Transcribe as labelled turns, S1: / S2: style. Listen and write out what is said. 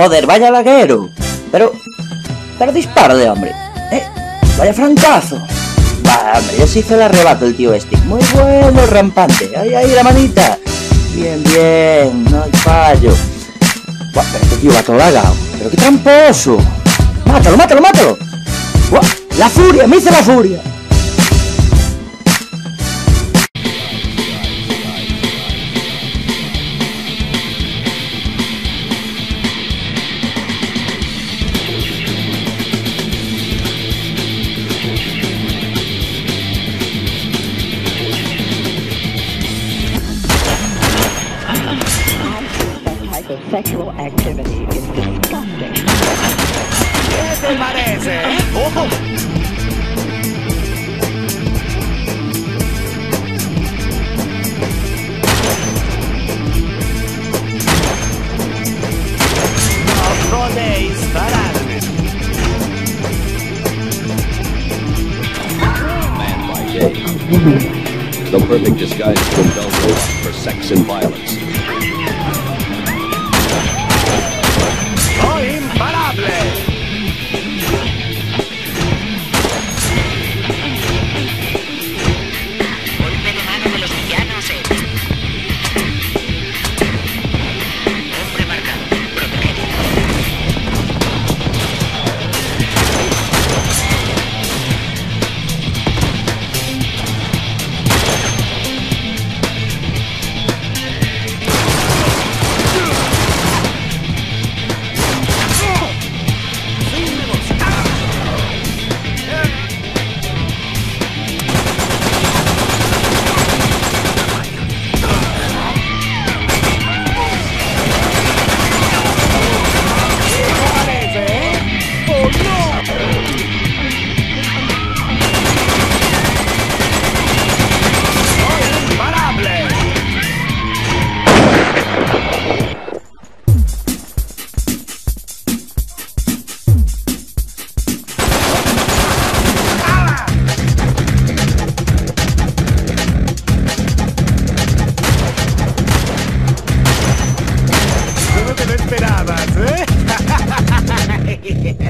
S1: Joder, vaya laguero. Pero... Pero dispara de hombre. Eh, vaya francazo. Va, hombre, ya se hizo el arrebato el tío este. Muy bueno, rampante. Ahí, ahí, la manita. Bien, bien, no hay fallo. Pero este tío va todo lagado. Pero qué tramposo. Mátalo, mátalo, mátalo. Buah, la furia, me hice la furia.
S2: Sexual activity is disgusting.
S3: ¿Qué te parece? ¡Ojo! No podéis pararme.
S4: man by day. The perfect disguise to indulge a for sex and violence.
S3: Lo esperabas, ¿eh?